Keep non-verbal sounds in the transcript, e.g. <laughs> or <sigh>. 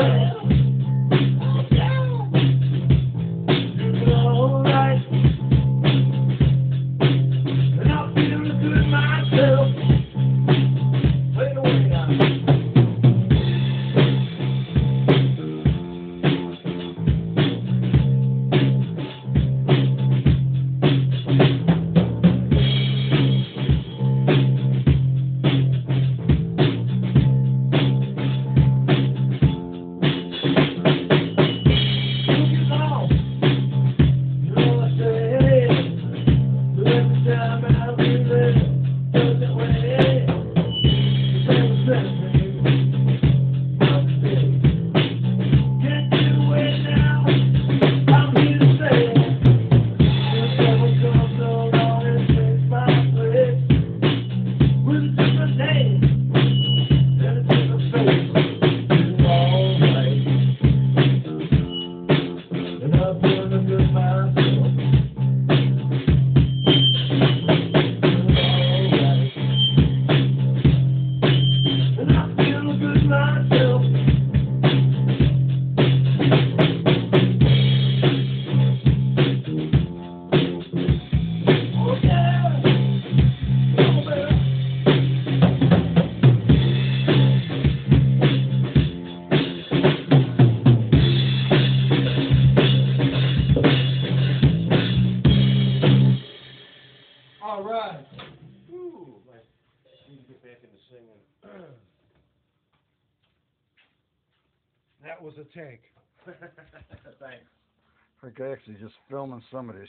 Yeah. All right. Ooh, I need to get back into singing. that was a tank. <laughs> Thanks. I think I actually just filming some of this.